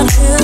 I'm.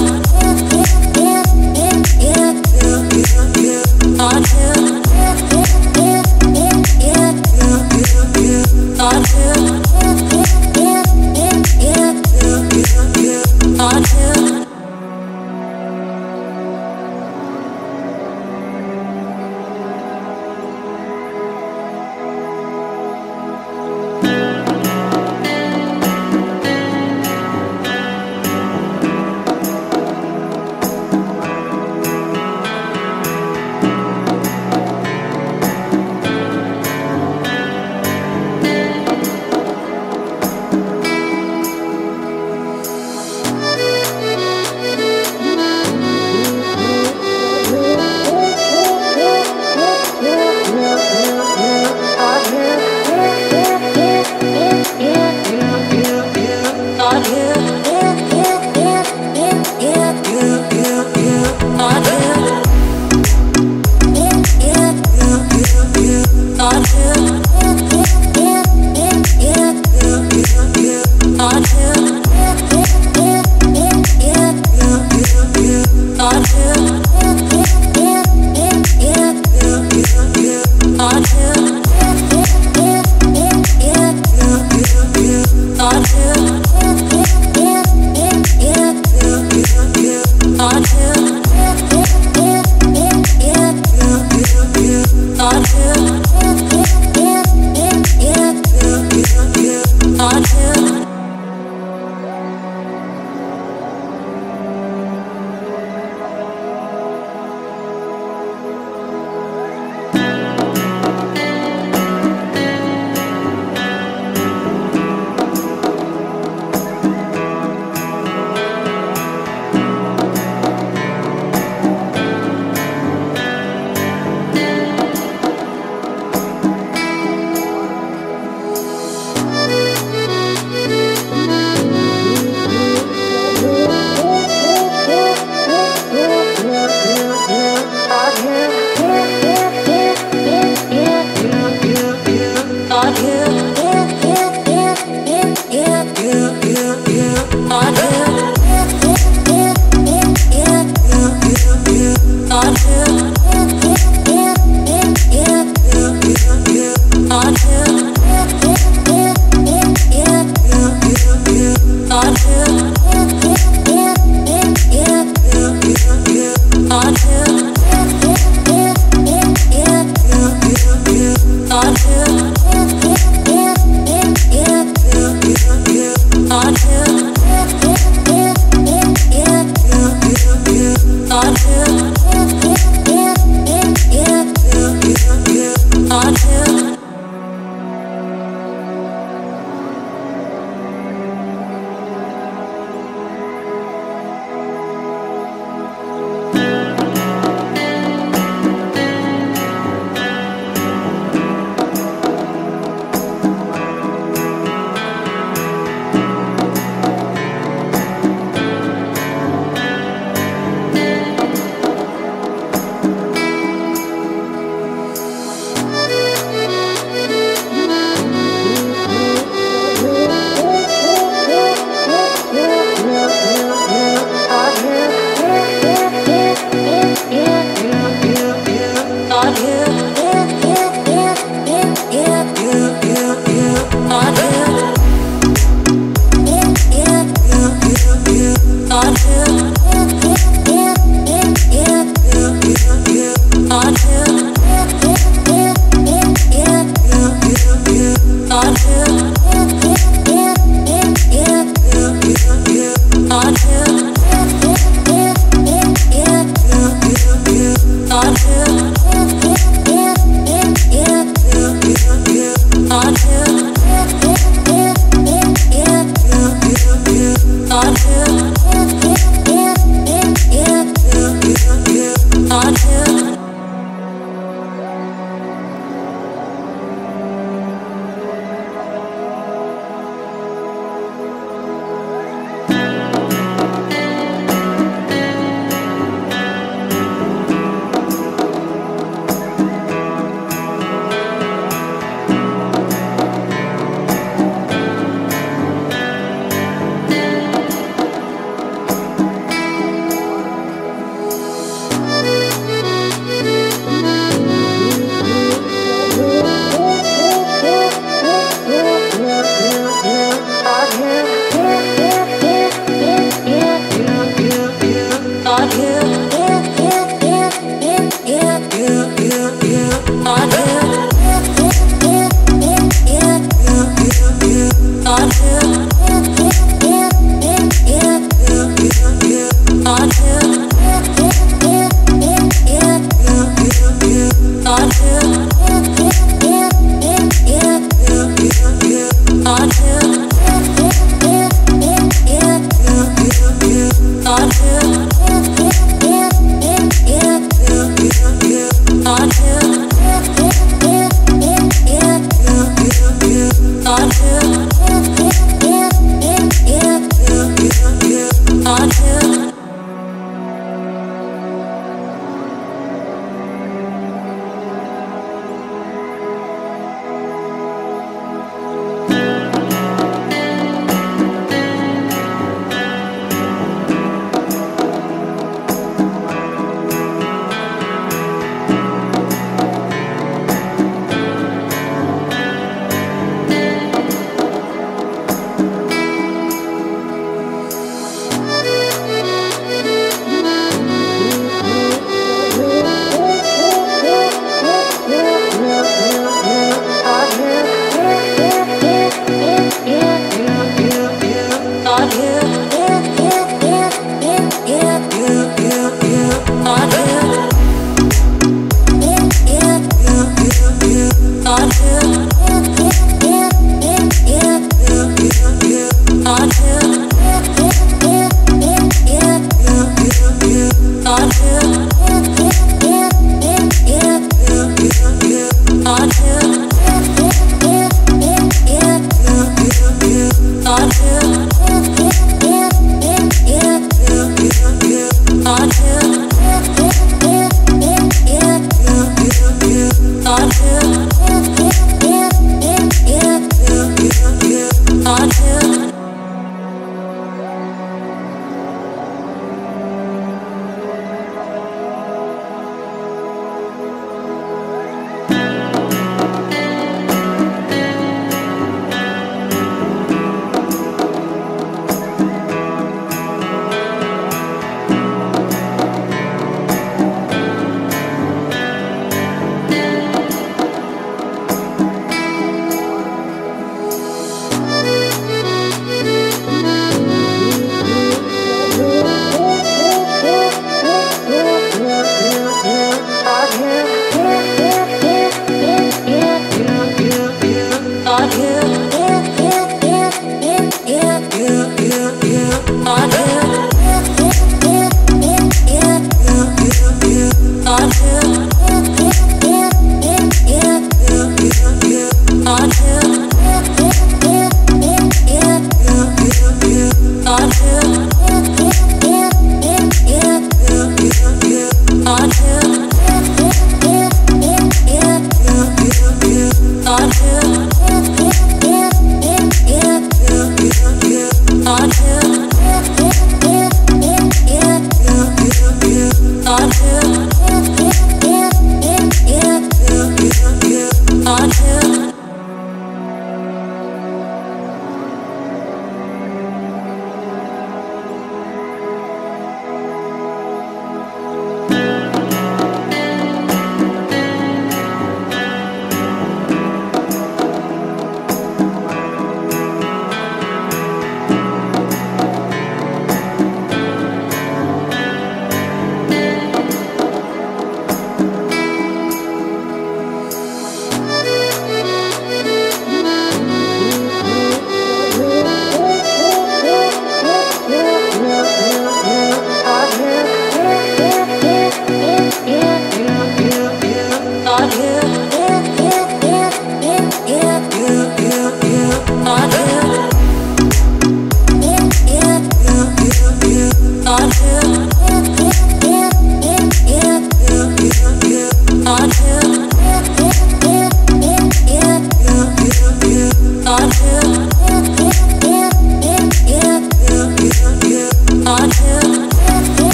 on on